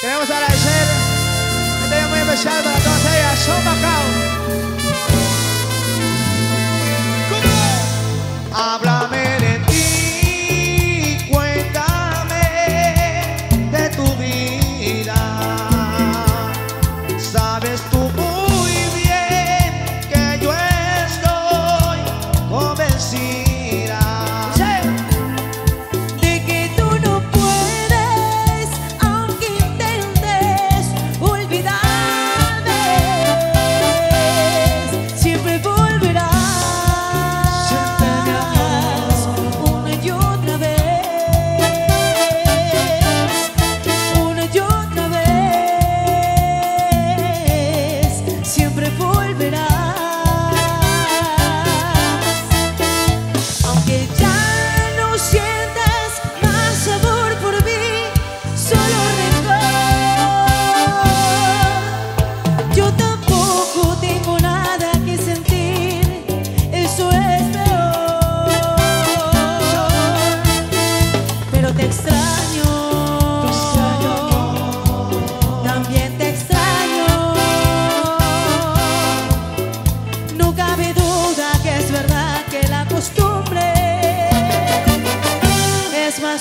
Queremos agradecer este día muy especial para todos ellas. Son Macao.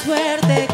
suerte